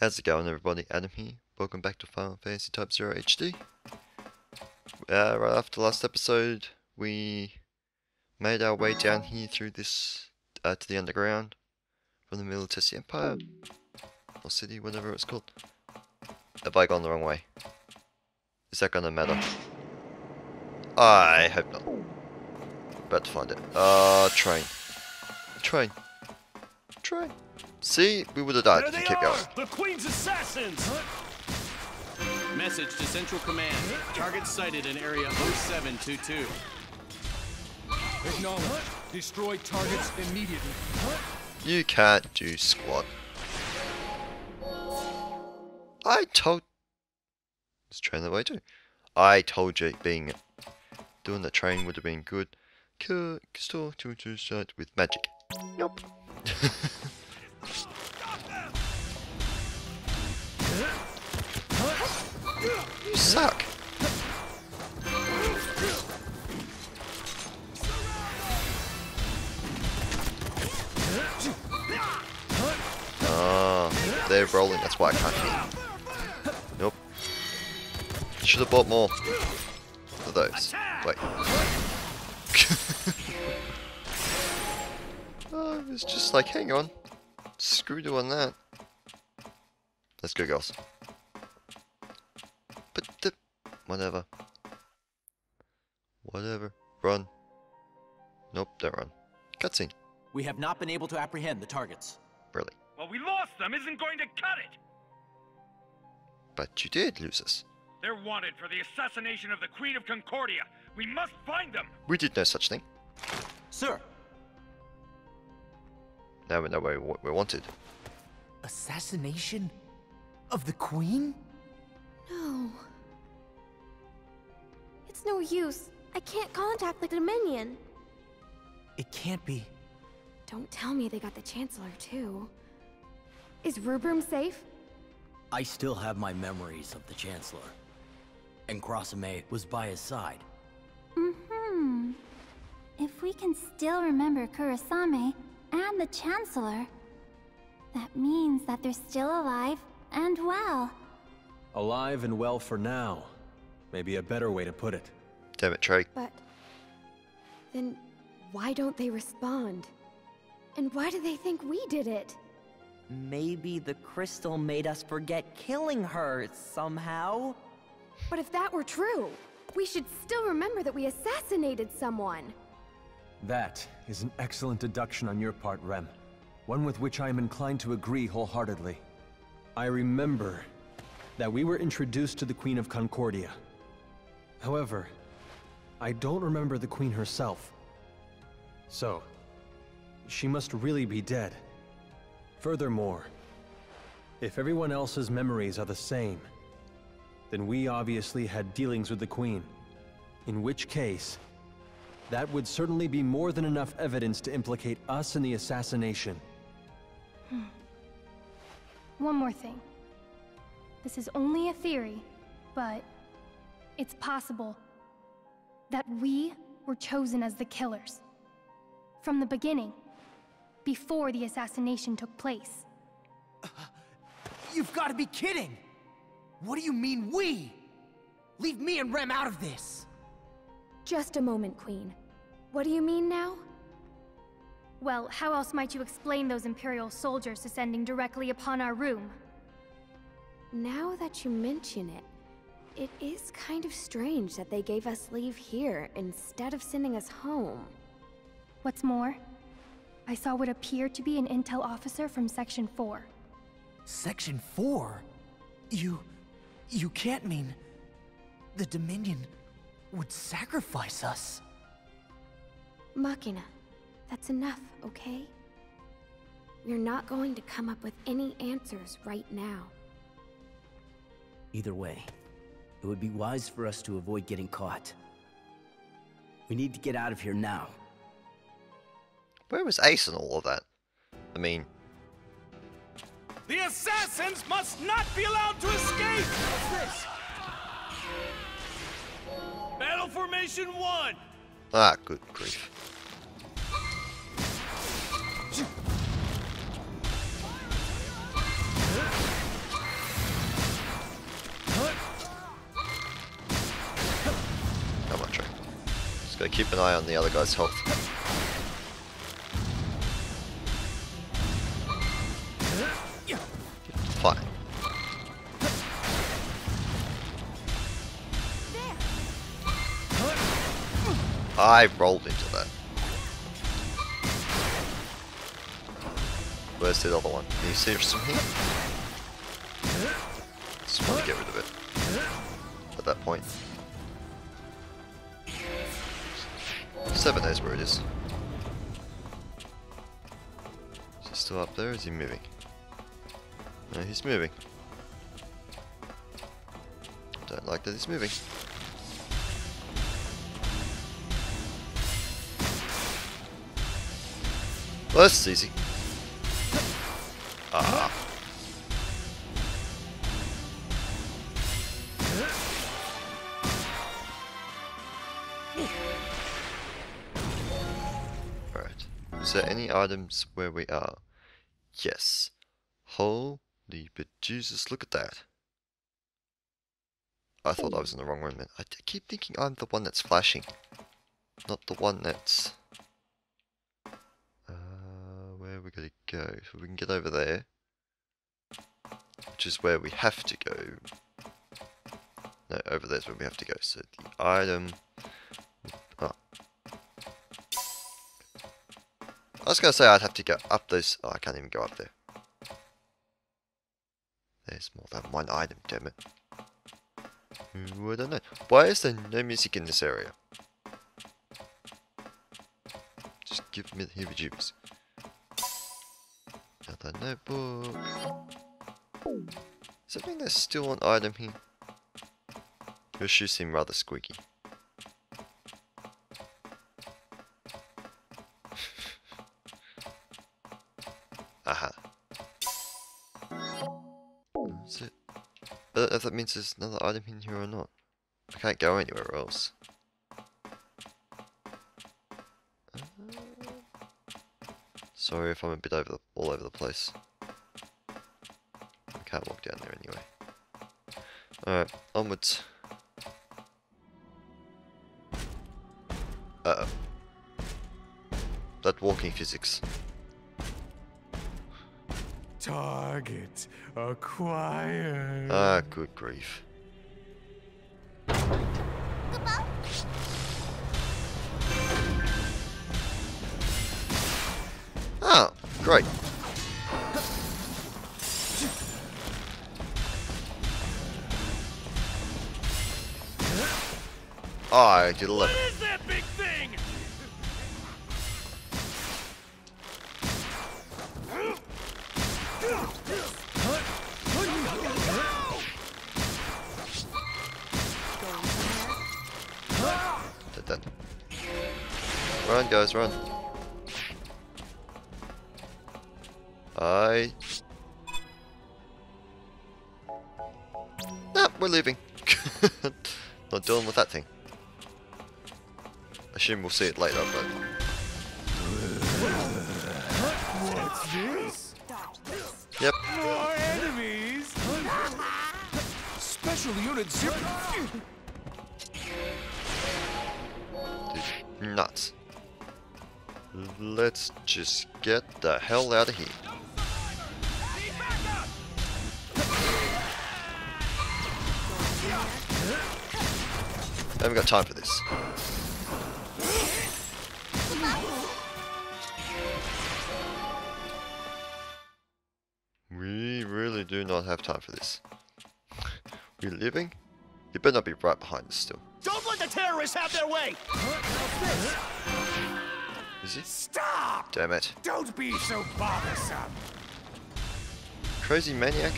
How's it going everybody? Adam here. Welcome back to Final Fantasy Type 0 HD. Uh, right after last episode, we made our way down here through this, uh, to the underground, from the middle of Tessie Empire, or city, whatever it's called. Have I gone the wrong way? Is that gonna matter? I hope not. About to find it. Uh, train. Train. Train. See, we would have died There if we they kept are! going. The Queen's assassins! Message to Central Command. Target sighted in area 0722. Acknowledge. Destroy targets immediately. You can't do squat. I told. Let's train that way too. I told you being doing the train would have been good. Kill store to to start with magic. Nope. you suck. Oh, they're rolling. That's why I can't hit. Nope. Should have bought more of those. Wait. oh, it's just like, hang on. Screw doing that. Let's go, girls. But the, whatever. Whatever. Run. Nope, don't run. Cutscene. We have not been able to apprehend the targets. Really. Well, we lost them isn't going to cut it! But you did lose us. They're wanted for the assassination of the Queen of Concordia. We must find them! We did no such thing. Sir, Now we know where we- we're wanted. Assassination? Of the Queen? No. It's no use. I can't contact the Dominion. It can't be. Don't tell me they got the Chancellor, too. Is Rubrum safe? I still have my memories of the Chancellor. And Kurasame was by his side. Mm-hmm. If we can still remember Kurasame and the Chancellor, that means that they're still alive and well. Alive and well for now. Maybe a better way to put it. Damn it, Trey. But. Then why don't they respond? And why do they think we did it? Maybe the crystal made us forget killing her somehow? But if that were true, we should still remember that we assassinated someone. That is an excellent deduction on your part, Rem. One with which I am inclined to agree wholeheartedly. I remember that we were introduced to the Queen of Concordia. However, I don't remember the Queen herself. So, she must really be dead. Furthermore, if everyone else's memories are the same, then we obviously had dealings with the Queen. In which case, that would certainly be more than enough evidence to implicate us in the assassination. Hmm. One more thing. This is only a theory, but it's possible that we were chosen as the killers. From the beginning, before the assassination took place. You've got to be kidding! What do you mean, we? Leave me and Rem out of this! Just a moment, Queen. What do you mean now? Well, how else might you explain those Imperial soldiers descending directly upon our room? Now that you mention it, it is kind of strange that they gave us leave here instead of sending us home. What's more, I saw what appeared to be an intel officer from Section 4. Section 4? You... you can't mean... The Dominion would sacrifice us. Machina, that's enough, okay? We're not going to come up with any answers right now. Either way, it would be wise for us to avoid getting caught. We need to get out of here now. Where was Ace and all of that? I mean, The assassins must not be allowed to escape! What's this? Battle Formation 1! Ah, good grief. Come on, Trey. Just gotta keep an eye on the other guy's health. I rolled into that. Where's the other one? Can you see some here? Just want to get rid of it. At that point. Seven knows where it is. Is he still up there? Is he moving? No, he's moving. Don't like that he's moving. Well, this is easy. Ah. Alright. Is there any items where we are? Yes. Holy but Jesus, look at that. I thought I was in the wrong room. I keep thinking I'm the one that's flashing. Not the one that's... Where we gotta go? So we can get over there. Which is where we have to go. No, over there's where we have to go. So the item... Oh. I was gonna say I'd have to go up those... Oh, I can't even go up there. There's more than one item, damn it. Ooh, I don't know. Why is there no music in this area? Just give me the heebie-jeebies. Notebook. Does that mean there's still an item here? Your shoes seem rather squeaky. Aha. That's it. I don't know if that means there's another item in here or not. I can't go anywhere else. Sorry if I'm a bit over the, all over the place. I can't walk down there anyway. Alright, onwards. Uh oh. That walking physics. Target acquired. Ah, good grief. Great. Oh, ah, I did 11. What is that big thing? Run, guys, run. Assume we'll see it later, but. What's this? Yep. More enemies? Special Unit. Dude, nuts. Let's just get the hell out of here. I haven't got time for this. Really do not have time for this. We're leaving? You better not be right behind us still. Don't let the terrorists have their way! Is he? Stop! Damn it. Don't be so bothersome! Crazy maniac?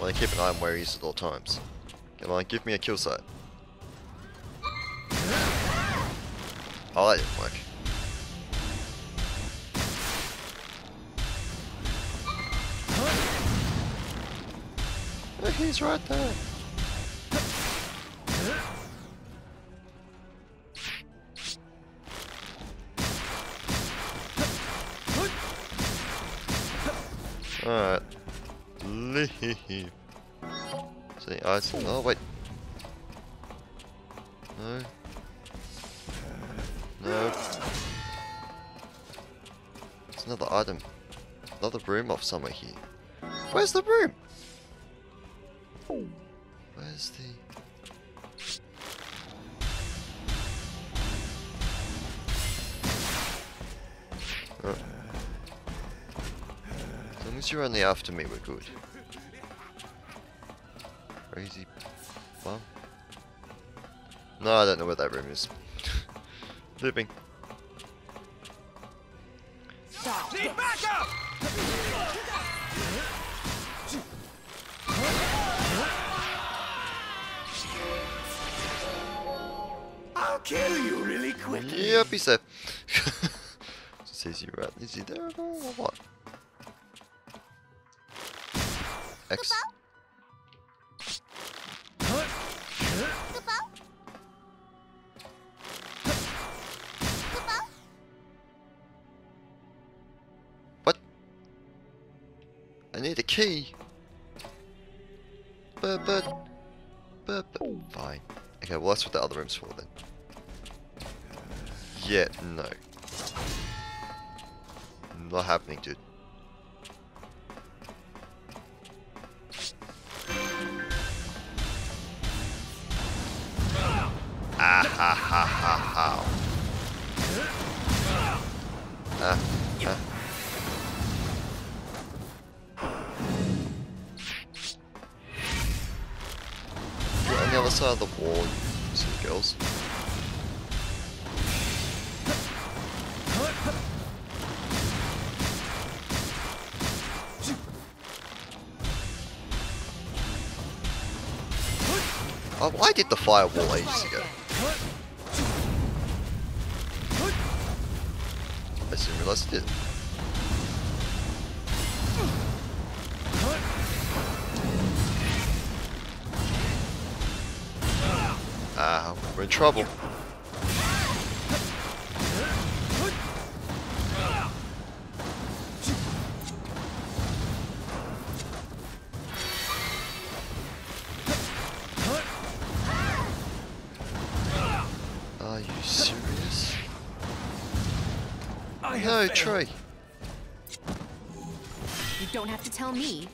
Want to keep an eye on where he is at all times. Come on, give me a kill site. Oh, that didn't work. Look, he's right there. Alright, Leave. See, I. Oh, wait. No. No. There's another item. Another room off somewhere here. Where's the room? Where's the... As long as you're only after me, we're good. Crazy bum. No, I don't know where that room is. Living. Need backup! I'll kill you really quickly. Yep, he's there. Says you right. Is he there at all or what? X. I need a key. But, but, but, but, fine. Okay, well that's what the other room's for then. Yeah, no. Not happening, dude. Side of the wall, silly girls. Oh, I did the firewall ages ago. I didn't realise I did. We're in trouble. Are you serious? I no, Trey. You don't have to tell me.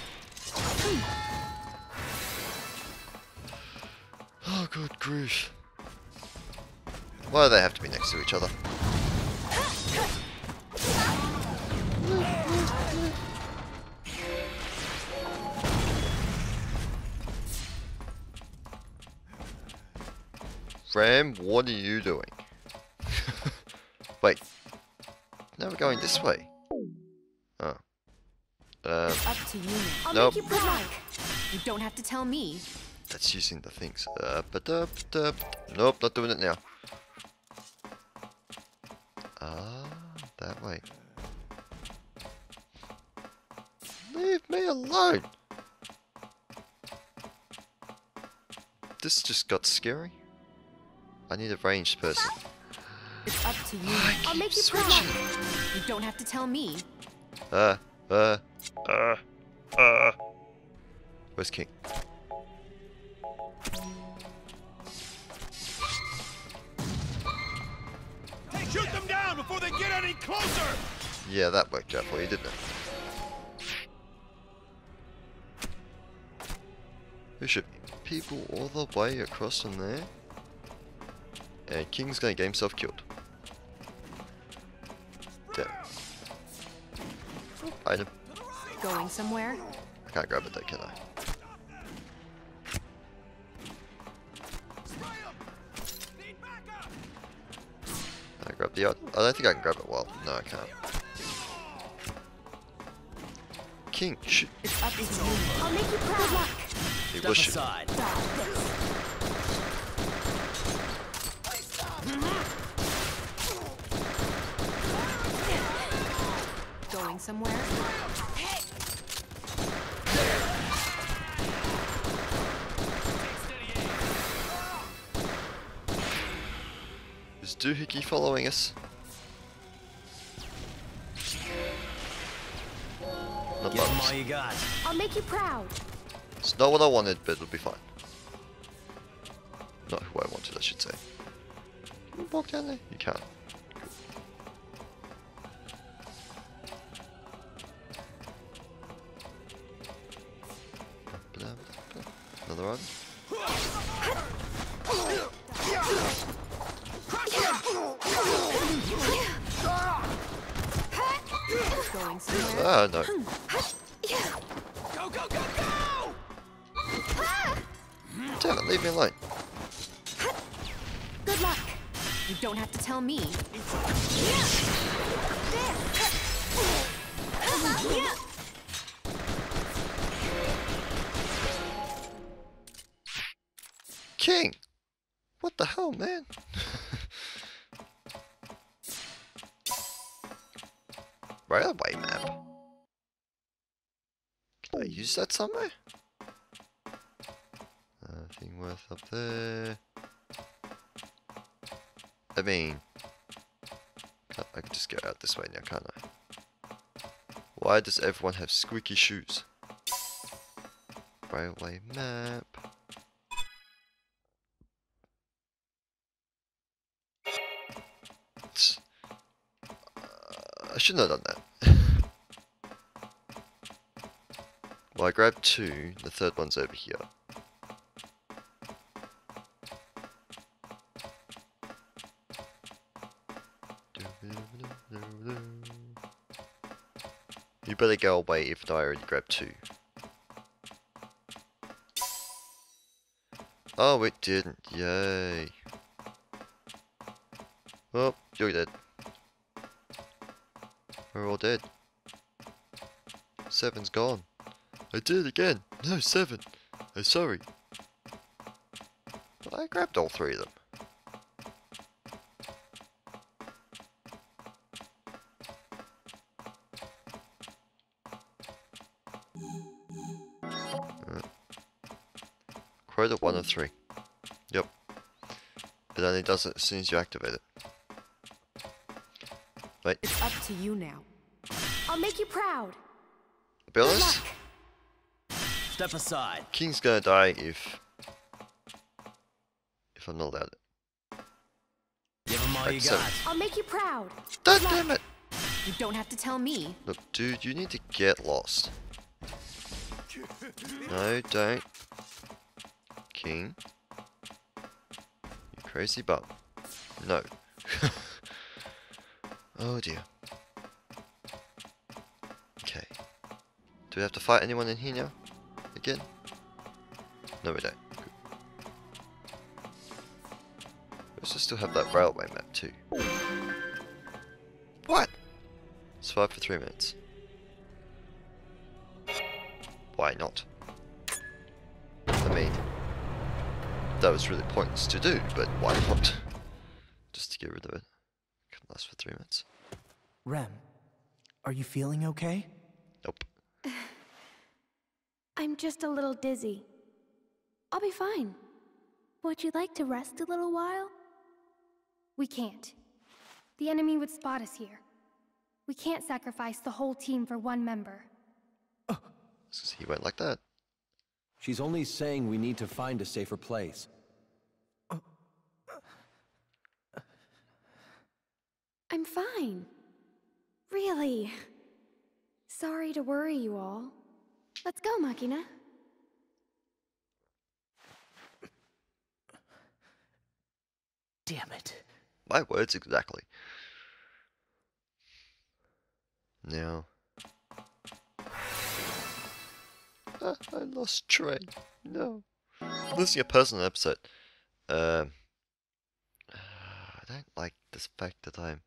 grief. Why do they have to be next to each other? Ram, what are you doing? Wait. Now we're going this way. Oh. Um, It's up to you. I'll Nope. make you proud. You don't have to tell me. That's using the things. Uh, but, but, uh, nope, not doing it now. Ah, that way. Leave me alone! This just got scary. I need a ranged person. It's up to you. I'll make you proud. switching. You don't have to tell me. Uh, uh, uh, uh. Where's King? Shoot them down before they get any closer! Yeah, that worked out for you, didn't it? There should people all the way across from there. And King's gonna get himself killed. Damn. Item. Going somewhere? I can't grab it though, can I? The item? I don't think I can grab it well. No, I can't. King, shoot. It's up to you. I'll make you proud. Luck. He was shooting. Mm-hmm. Going somewhere? doohickey following us. Not Give bugs. all you got. I'll make you proud. It's not what I wanted, but it'll be fine. Not who I wanted, I should say. You walk down there? You can't. Another one. Somewhere? Ah, no. Go, go, go, go! Damn it, leave me alone. Good luck. You don't have to tell me. King! What the hell, man? Railway map. Use that somewhere? Nothing worth up there. I mean, I can just go out this way now, can't I? Why does everyone have squeaky shoes? Railway map. Uh, I shouldn't have done that. Well, I grabbed two. The third one's over here. You better go away if I already grabbed two. Oh, it didn't. Yay. Oh, you're dead. We're all dead. Seven's gone. I did it again. No, seven. I'm sorry. But I grabbed all three of them. Uh, Quota one of three. Yep. It only does it as soon as you activate it. Wait, It's up to you now. I'll make you proud. be honest, Step aside. King's gonna die if if I'm not allowed it. Give 'em all Right, you so- got. I'll make you proud. God damn it! You don't have to tell me. Look, dude, you need to get lost. No, don't. King. You crazy bum. No. oh dear. Okay. Do we have to fight anyone in here now? Again? No, we don't. We also still have that railway map too. What? Survive for three minutes. Why not? I mean, that was really pointless to do, but why not? Just to get rid of it. Can last for three minutes. Rem, are you feeling okay? Nope. I'm just a little dizzy. I'll be fine. Would you like to rest a little while? We can't. The enemy would spot us here. We can't sacrifice the whole team for one member. Oh, he went like that. She's only saying we need to find a safer place. I'm fine. Really. Sorry to worry you all. Let's go, Machina. Damn it. My words exactly. Now. Ah, I lost Trey. No. Losing a person in episode. Um. I don't like this fact that I'm.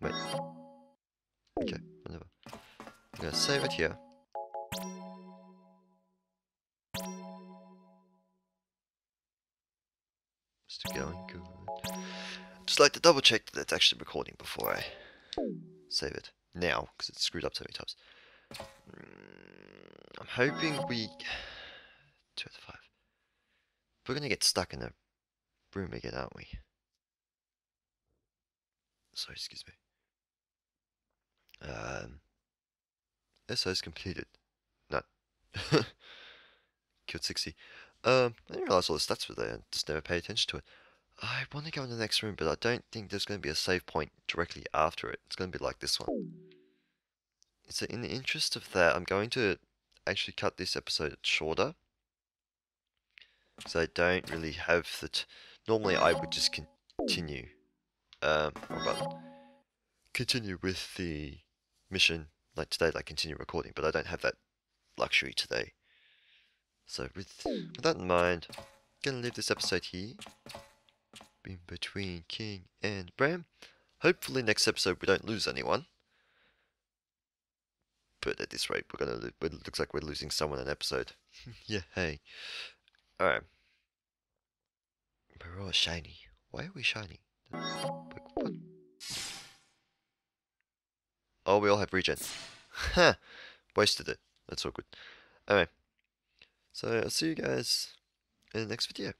Wait. Okay, whatever. I'm gonna save it here. Still going good. Just like to double check that it's actually recording before I save it. Now, because it's screwed up so many times. Mm, I'm hoping we... Two out of five. We're gonna get stuck in a room again, aren't we? Sorry, excuse me. Um, SO's completed. No. Killed 60. Um, I didn't realize all the stats were there and just never paid attention to it. I want to go in the next room, but I don't think there's going to be a save point directly after it. It's going to be like this one. So in the interest of that, I'm going to actually cut this episode shorter. So I don't really have the... Normally I would just continue. Um, continue with the mission like today, like continue recording, but I don't have that luxury today. So with, with that in mind, I'm gonna leave this episode here. In between King and Bram. Hopefully next episode we don't lose anyone. But at this rate, we're gonna. Lo- it looks like we're losing someone an episode. yeah, hey. All right. We're all shiny. Why are we shiny? Like? Oh, we all have regen. Ha! Wasted it. That's all good. Alright. So, I'll see you guys in the next video.